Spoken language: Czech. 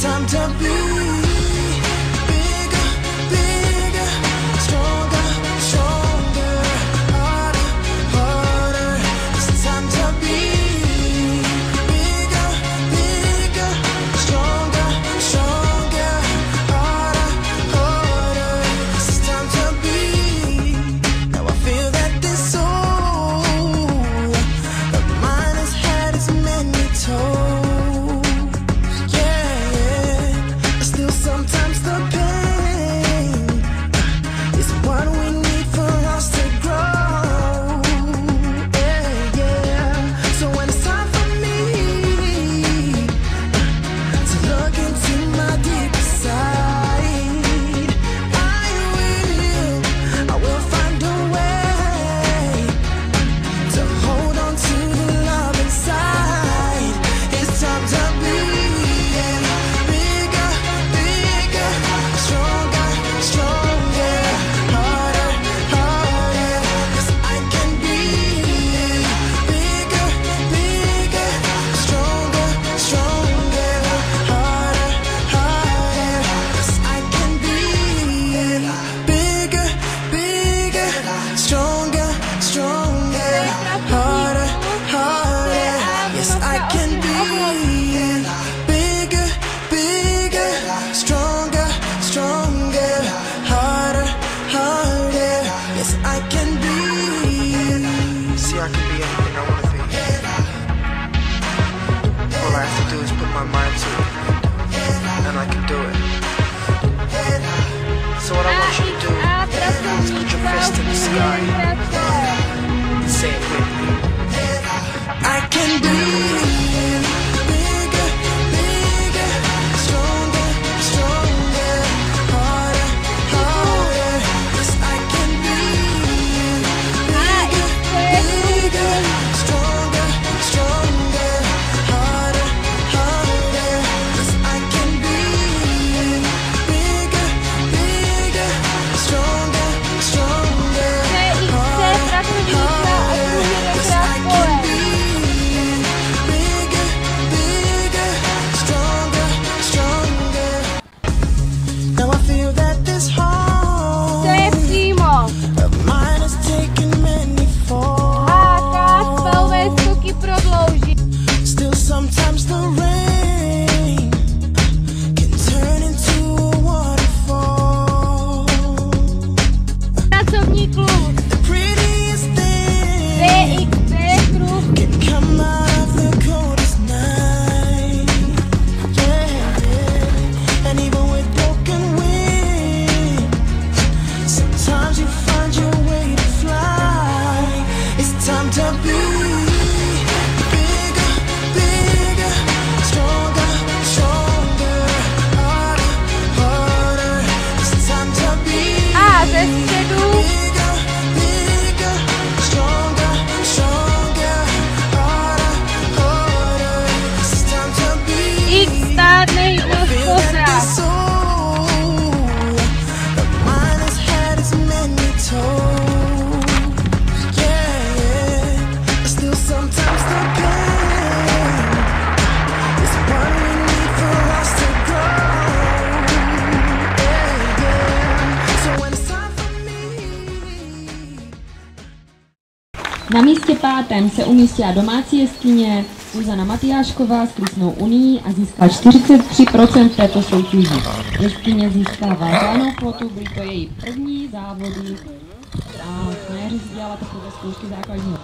time to be to the sky. Na místě pátém se umístila domácí jeskyně Uzana Matyášková s Krysnou unii a získala 43% této soutěži. Jeskyně získává zelenou plotu, byly to její první závody a na jaře si dělala takové zkoušky základního.